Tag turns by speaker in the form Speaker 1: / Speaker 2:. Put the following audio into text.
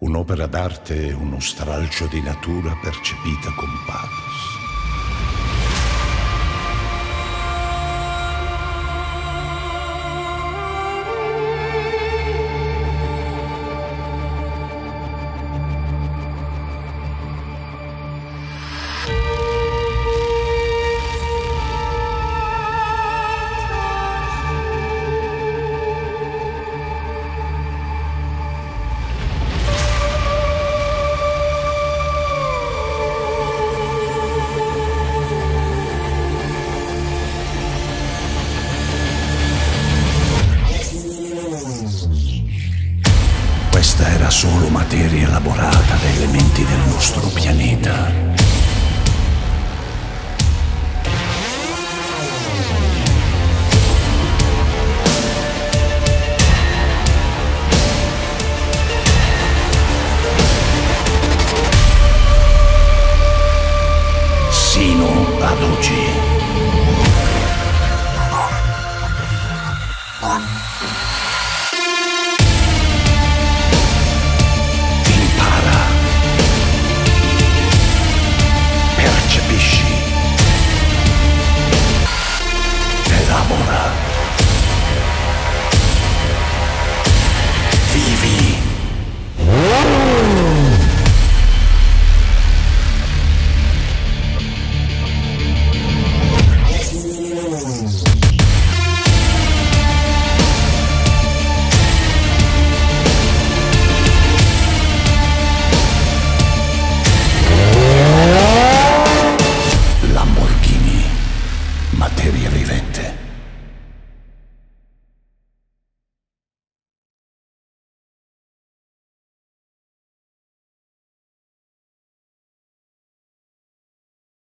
Speaker 1: Un'opera d'arte è uno stralcio di natura percepita con pathos. questa era solo materia elaborata da elementi del nostro pianeta. sino ad oggi.